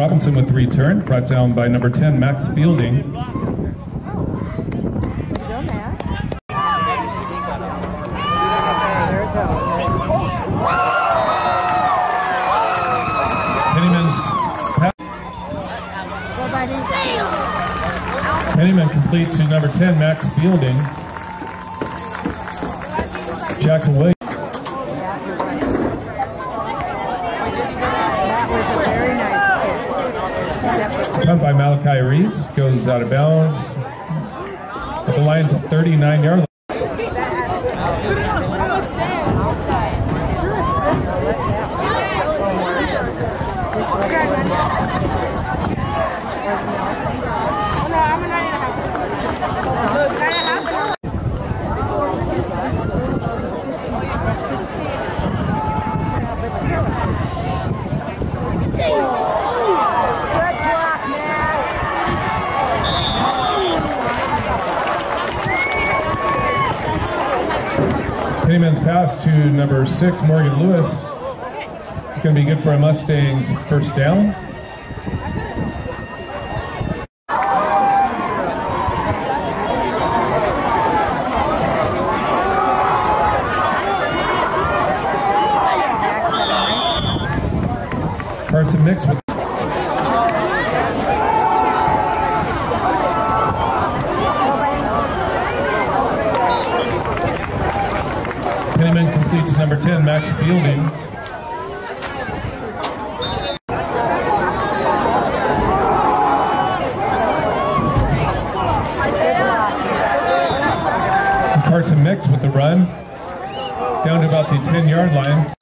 Robinson with the return, brought down by number 10, Max Fielding. Pennyman complete to number 10, Max Fielding. Jackson Williams. Punt by Malachi Reeves goes out of bounds at the Lions' 39 yard line. Pennyman's pass to number six, Morgan Lewis. It's going to be good for a Mustangs first down. Carson Mix with Pennyman completes number 10, Max Fielding. Carson Mix with the run down to about the 10 yard line.